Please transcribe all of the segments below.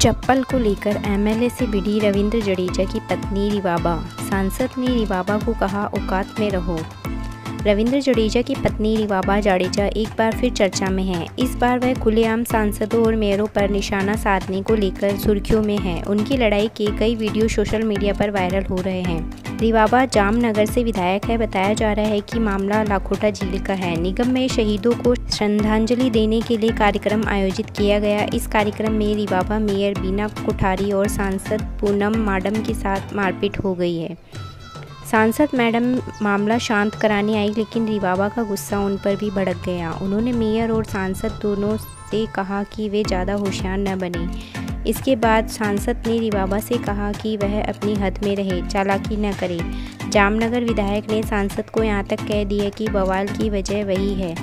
चप्पल को लेकर एमएलए से बिड़ी रविंद्र जडेजा की पत्नी रिवाबा। सांसद ने रिवाबा को कहा, औकात में रहो। रविंद्र जडेजा की पत्नी रिवाबा जाडेजा एक बार फिर चर्चा में हैं। इस बार वह खुलेआम सांसदों और मेयरों पर निशाना साधने को लेकर सुर्खियों में हैं। उनकी लड़ाई के कई वीडियो सोशल मीडिया पर वायरल हो रहे हैं। रिवाबा जामनगर से विधायक है। बताया जा रहा है कि मामला लाखोटा झील का है। निगम में शहीदों को श्रद्धांजलि देने के लिए कार्यक्रम आयोजित किया गया। इस कार्यक्रम में रिवाबा मेयर बीना कोठारी और सांसद पूनम माडम के साथ मारपीट हो गई है। सांसद मैडम मामला शांत कराने आई, लेकिन रिवाबा का गुस्सा उन पर भी भड़क गया। उन्होंने मेयर और सांसद दोनों से कहा कि वे ज़्यादा होशियार न बने। इसके बाद सांसद ने रिवाबा से कहा कि वह अपनी हद में रहे, चालाकी न करे। जामनगर विधायक ने सांसद को यहाँ तक कह दिया कि बवाल की वजह वही है।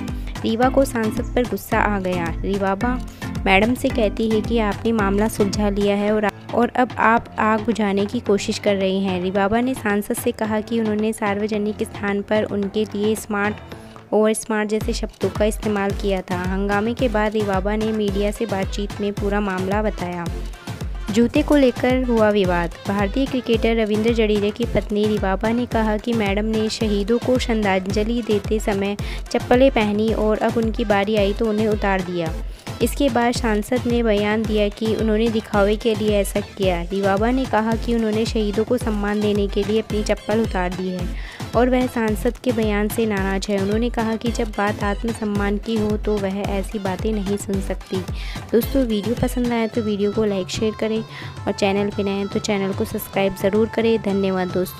रीवा को सांसद पर गुस्सा आ गया। रिवाबा मैडम से कहती है कि आपने मामला सुलझा लिया है और और अब आप आग बुझाने की कोशिश कर रही हैं। रिबाबा ने सांसद से कहा कि उन्होंने सार्वजनिक स्थान पर उनके लिए स्मार्ट ओवर स्मार्ट जैसे शब्दों का इस्तेमाल किया था। हंगामे के बाद रिबाबा ने मीडिया से बातचीत में पूरा मामला बताया। जूते को लेकर हुआ विवाद। भारतीय क्रिकेटर रविंद्र जडेजा की पत्नी रिवाबा ने कहा कि मैडम ने शहीदों को श्रद्धांजलि देते समय चप्पलें पहनी और अब उनकी बारी आई तो उन्हें उतार दिया। इसके बाद सांसद ने बयान दिया कि उन्होंने दिखावे के लिए ऐसा किया। रिवाबा ने कहा कि उन्होंने शहीदों को सम्मान देने के लिए अपनी चप्पल उतार दी है। और वह सांसद के बयान से नाराज़ है। उन्होंने कहा कि जब बात आत्मसम्मान की हो तो वह ऐसी बातें नहीं सुन सकती। दोस्तों, वीडियो पसंद आए तो वीडियो को लाइक, शेयर करें और चैनल पर नए तो चैनल को सब्सक्राइब ज़रूर करें। धन्यवाद दोस्तों।